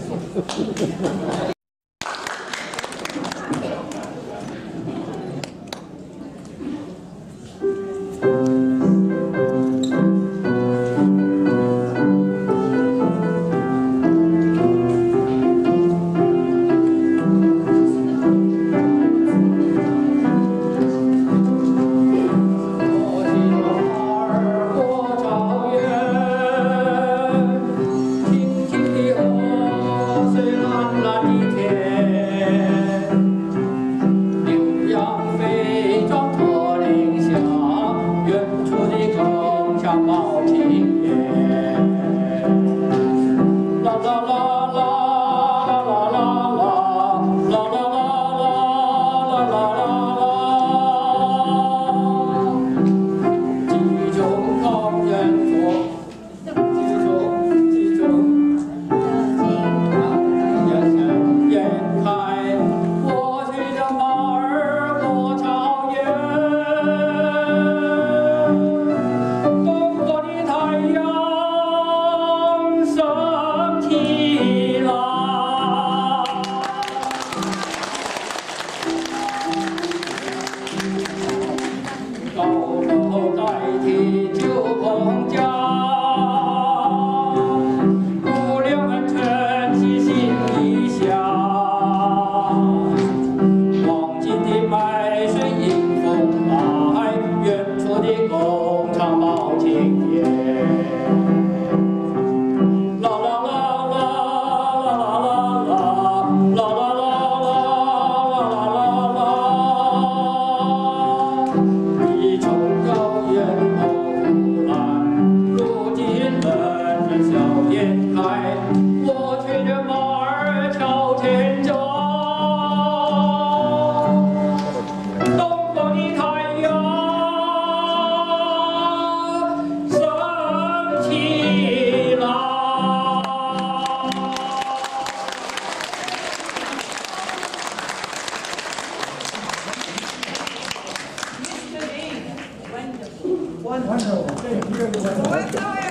C'est un. Wonderful. Thank you, everyone.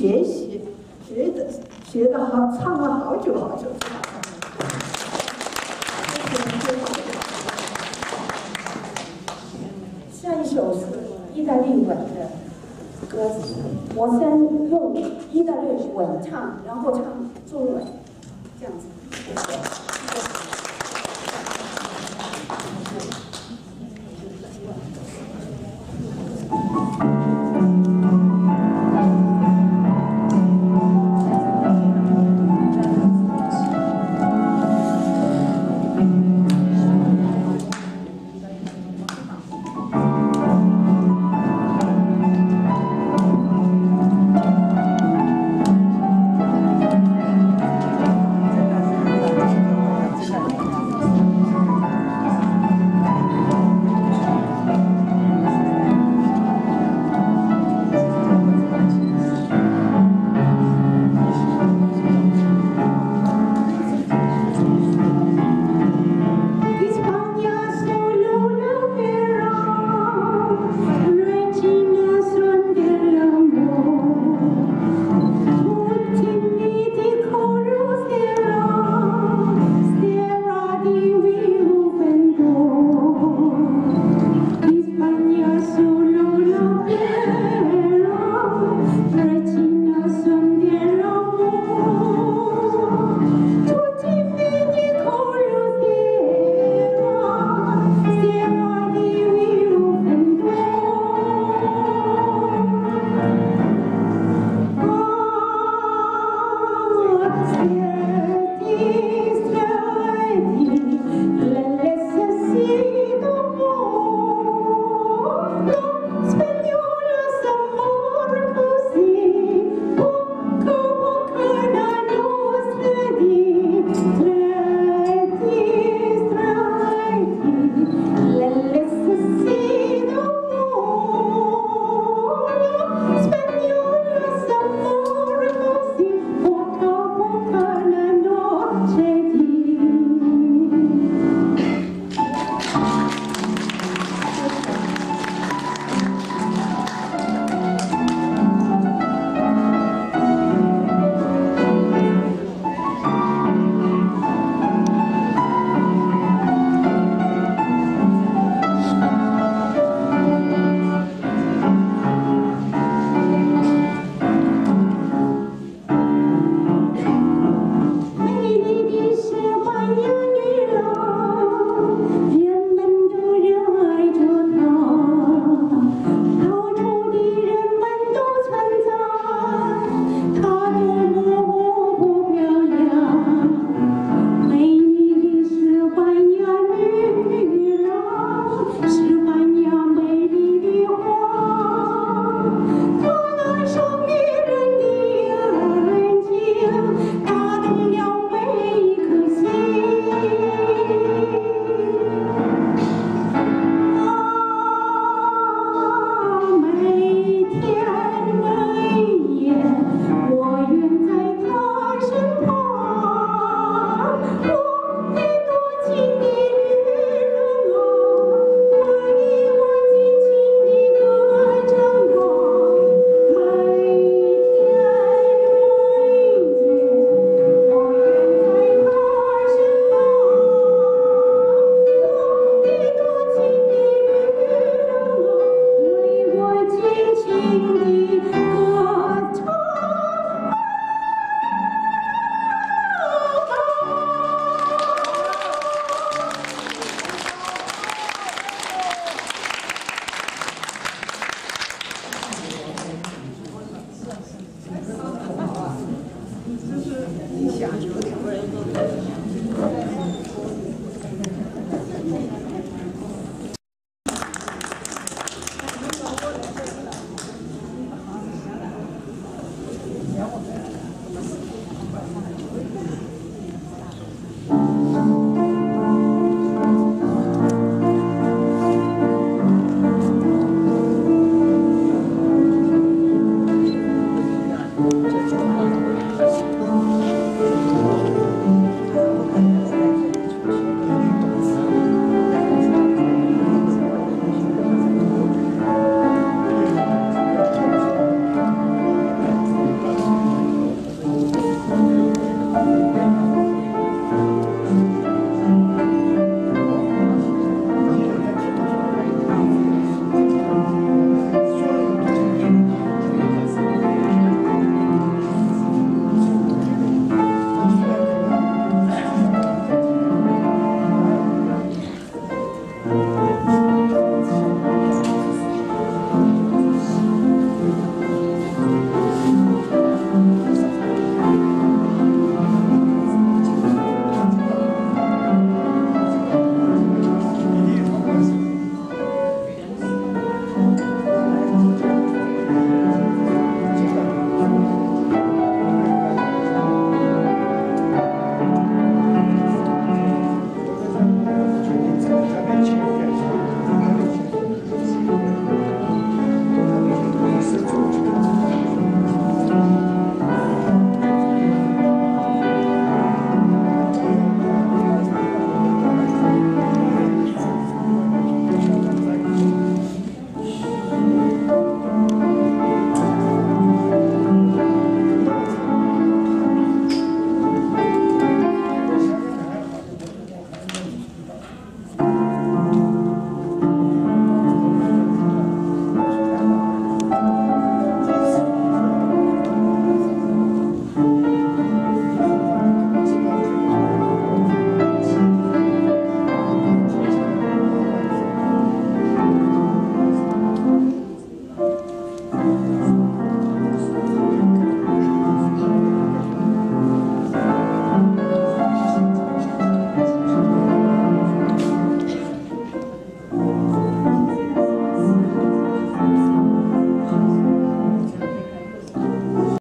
学习学的学的好唱了好久好久下一首是意大利文的歌词我先用意大利文唱然后唱中文这样子